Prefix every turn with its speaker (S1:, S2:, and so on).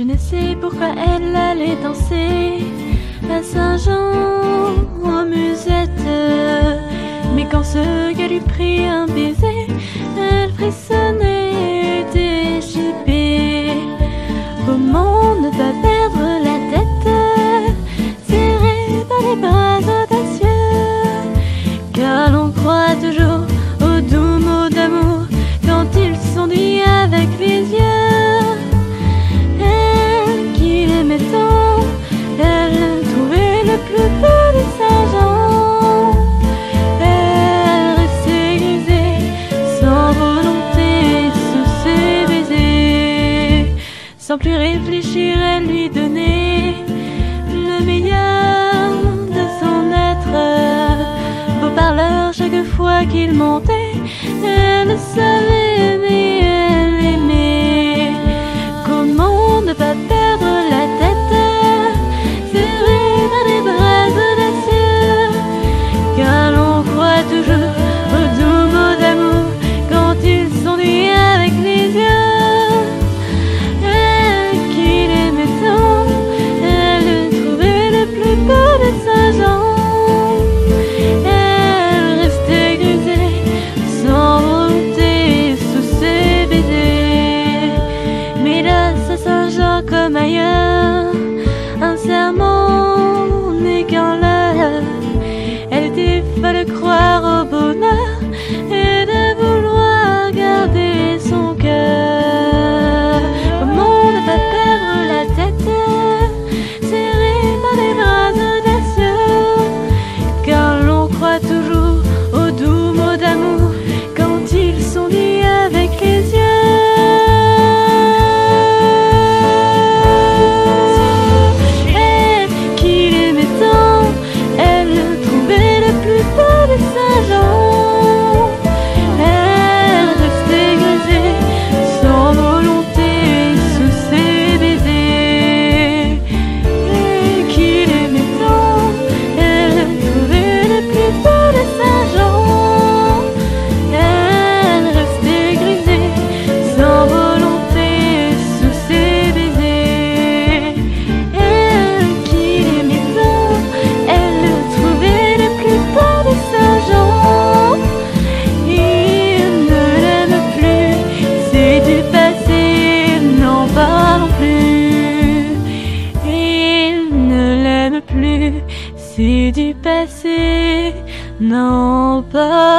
S1: Je ne sais pourquoi elle allait danser à Saint-Jean en musette. Mais quand ce gars lui prit un baiser, elle frissonne. sans plus réfléchir à lui donner le meilleur de son être. Beau parleur, chaque fois qu'il montait, elle savait aimer, elle aimait. Comment ne pas du passé, non pas.